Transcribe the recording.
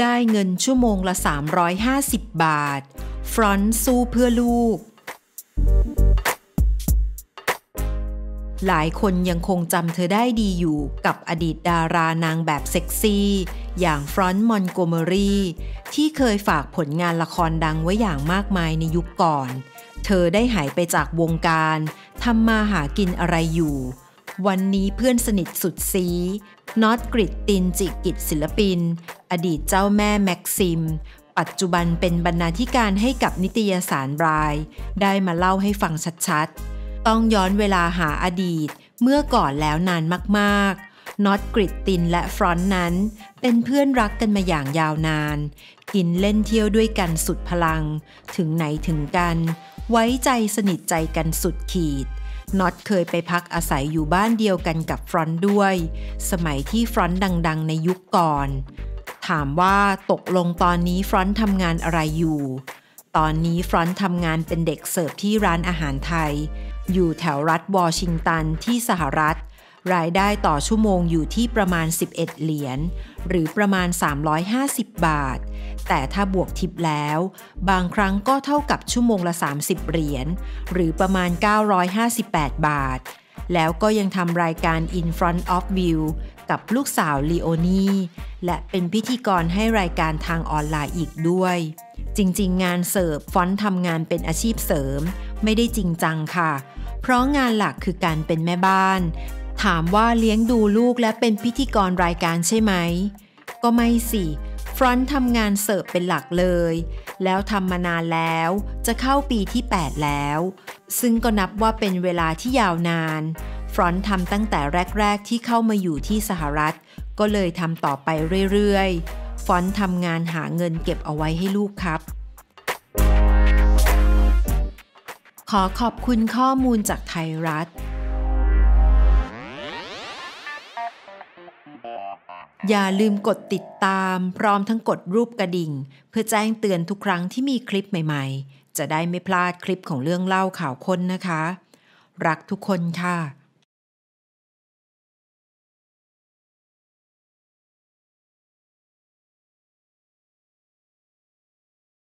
ได้เงินชั่วโมงละ 350 บาท ฟรอนต์สู้เพื่อลูก หลายคนยังคงจำเธอได้ดีอยู่กับอดีตดารานางแบบเซ็กซี่ อย่างฟรอนต์มอนโกเมอรีที่เคยฝากผลงานละครดังไว้อย่างมากมายในยุคก่อน เธอได้หายไปจากวงการทำมาหากินอะไรอยู่วันนี้เพื่อนสนิทสุดซี น็อตกริดตินจิกิจศิลปิน อดีตเจ้าแม่แม็กซิม ปัจจุบันเป็นบรรณาธิการให้กับนิตยสารบราย ได้มาเล่าให้ฟังชัดๆ ต้องย้อนเวลาหาอดีต เมื่อก่อนแล้วนานมากๆ น็อตกริดตินและฟรอนต์นั้น เป็นเพื่อนรักกันมาอย่างยาวนาน กินเล่นเที่ยวด้วยกันสุดพลัง ถึงไหนถึงกัน ไว้ใจสนิทใจกันสุดขีด น็อตเคยไปพักอาศัยอยู่บ้านเดียวกันกับฟรอนต์ด้วย สมัยที่ฟรอนต์ดัง ๆ ในยุคก่อน ถามว่าตกลงตอนนี้ฟรอนต์ทำงานอะไรอยู่ ตอนนี้ฟรอนต์ทำงานเป็นเด็กเสิร์ฟที่ร้านอาหารไทย อยู่แถวรัฐวอชิงตันที่สหรัฐ รายได้ต่อชั่วโมงอยู่ที่ประมาณ 11 เหรียญ หรือประมาณ 350 บาท แต่ถ้าบวกทิปแล้ว บางครั้งก็เท่ากับชั่วโมงละ 30 เหรียญ หรือประมาณ 958 บาท แล้วก็ยังทำรายการ In Front of View กับลูกสาวลีโอนีและเป็นพิธีกรให้รายการทางออนไลน์อีกด้วย จริงๆ งานเสิร์ฟฟอนต์ทำงานเป็นอาชีพเสริม ไม่ได้จริงจังค่ะ เพราะงานหลักคือการเป็นแม่บ้าน ถามว่าเลี้ยงดูลูกและเป็นพิธีกรรายการใช่ไหม ก็ไม่สิฟรอนทำงานเสิร์ฟเป็นหลักเลย แล้วทำมานานแล้ว จะเข้าปีที่ 8 แล้ว ซึ่งก็นับว่าเป็นเวลาที่ยาวนานฟรอนทำตั้งแต่แรก ๆ ที่เข้ามาอยู่ที่สหรัฐ ก็เลยทำต่อไปเรื่อยๆ ฟรอนทำงานหาเงินเก็บเอาไว้ให้ลูกครับ ขอขอบคุณข้อมูลจากไทยรัฐ อย่าลืมกดติดตาม พร้อมทั้งกดรูปกระดิ่ง เพื่อแจ้งเตือนทุกครั้งที่มีคลิปใหม่ๆ จะได้ไม่พลาดคลิปของเรื่องเล่าข่าวค้นนะคะ รักทุกคนค่ะ